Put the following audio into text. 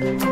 Bye.